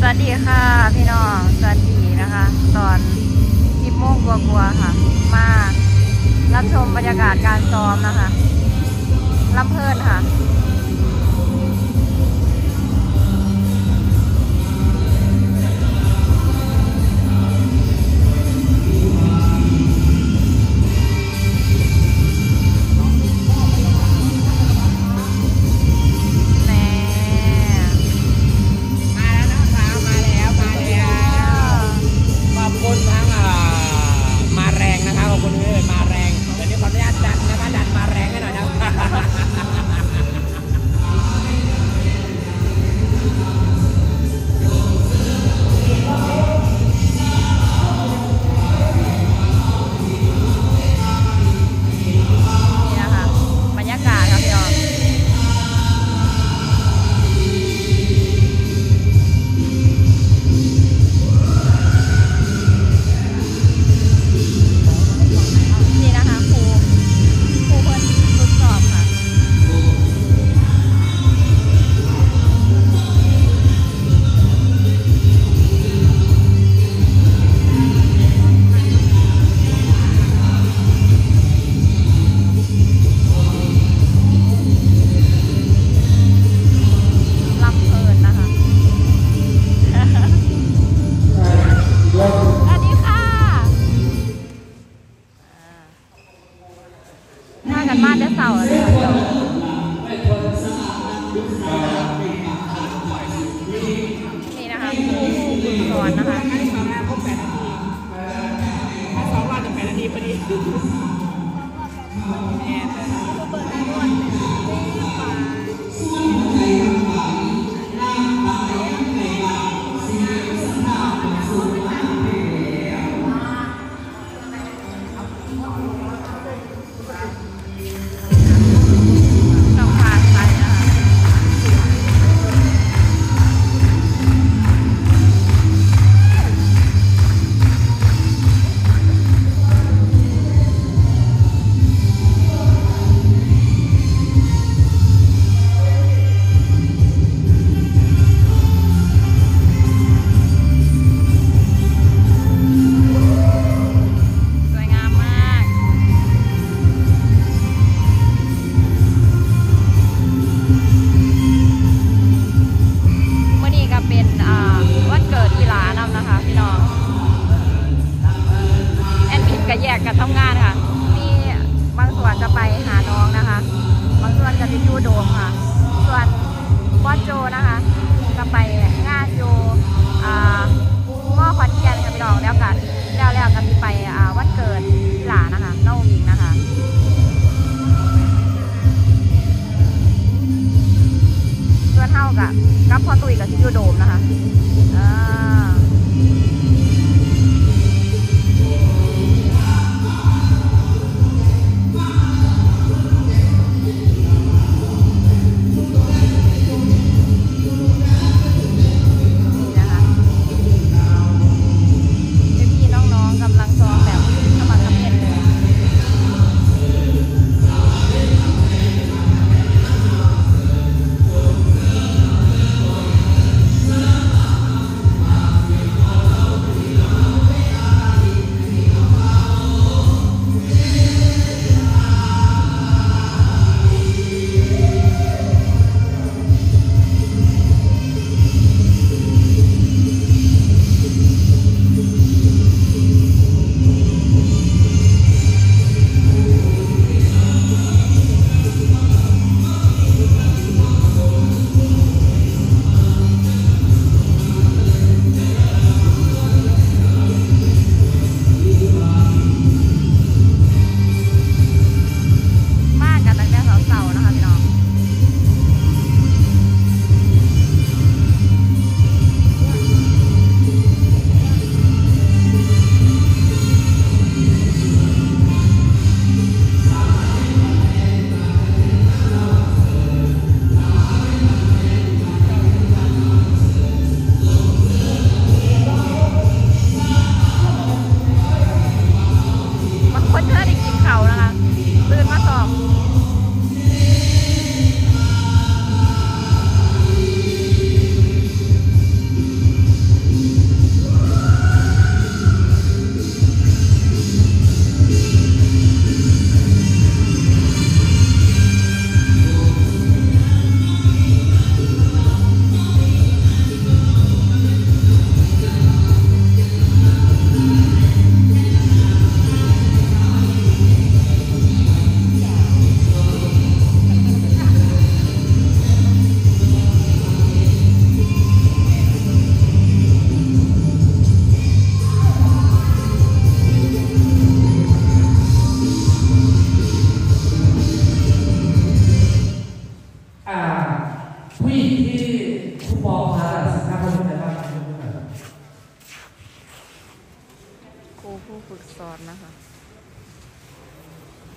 สวัสดีค่ะพี่น้อง สวัสดีนะคะ ตอนสิบโมงกลัวๆค่ะ มารับชมบรรยากาศการซ้อมนะคะลำเพลินค่ะ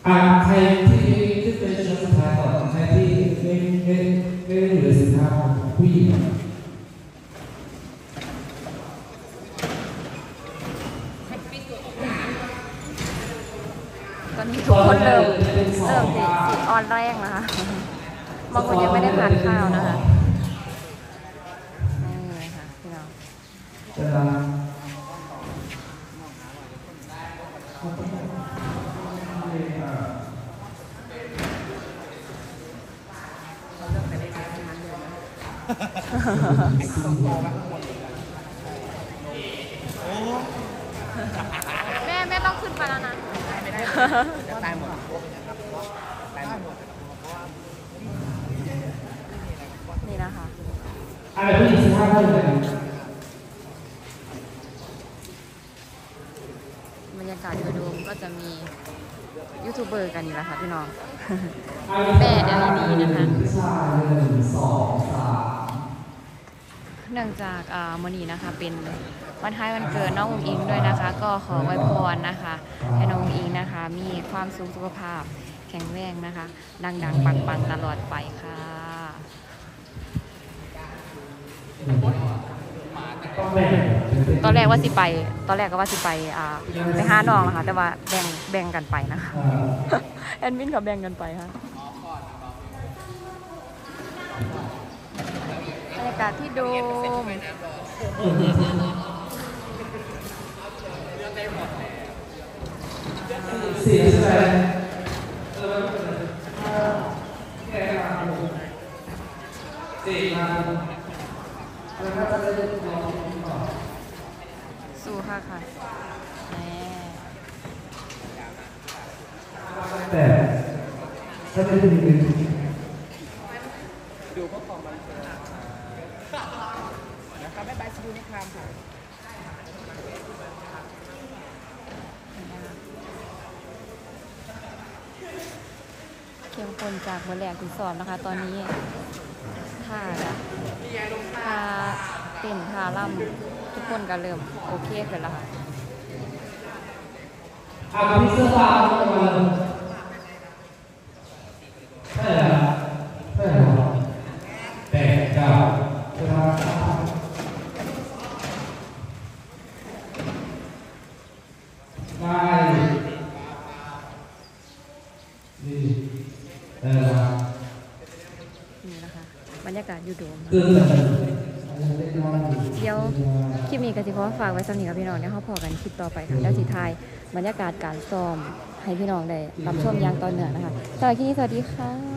อ่าใครที่ที่เป็นชุดสุดท้ายก่อนใครที่ไม่ไม่ไม่ได้อยู่ในสินค้าของผู้หญิงตอนนี้ทุกคนเริ่มเริ่มสีออนแรงนะคะบางคนยังไม่ได้ทานข้าวนะคะนี่ค่ะพี่น้อง แม่แม่ต้องขึ้นไปแล้วนะจะตายหมดตายหมดนี่นะคะอะไรผู้หญิงสิบห้าคนเลยบรรยากาศโดยรวมก็จะมียูทูบเบอร์กันนี่แหละค่ะพี่น้อง แม่เดี๋ยวนี้นะคะ เนื่องจากอ่ามื่อนี้นะคะเป็นวันท้ายวันเกิดน้องอุ๋งอิงด้วยนะคะ ก็ขอไว้พรนะคะให้น้องอุ๋งอิงนะคะ มีความสุขสุขภาพแข็งแรงนะคะ ดังๆ ปังๆ ตลอดไปค่ะตอนแรกว่าสิไป ตอนแรกก็ว่าสิไปอ่าไปหาน้องนะคะแต่ว่าแบ่งแบ่งกันไปนะคะแอดมินกับแบ่งกันไปค่ะากาศที่โดมสี่สิบแปดสู้ค่ะค่ะแหมแต่ถ้าไม่ได้มีเงิน ดูพวกความบันเทิงนะครับบ๊ายบายสวัสดีครับผม เข้มข้นจากเมื่อแรกที่สอบนะคะ ตอนนี้ท่าละท่าเต้นท่าล่ำทุกคนก็เริ่มโอเคขึ้นแล้วค่ะ อะมีเสื้อผ้าเข้ามาใช่เหรอใช่เหรอแปดเก้าเสื้อผ้าได้นี่เออ นี่นะคะ บรรยากาศอยู่โดมเกินเลยเดี๋ยวคลิปนี้ก็สิขอฝากไว้สำหรับพี่น้องเดี๋ยวเขาพอกันคลิปต่อไปค่ะแล้วสิทายบรรยากาศการซ้อมให้พี่น้องได้รับชมอย่างต่อเนื่องนะคะสำหรับคลิปนี้สวัสดีค่ะ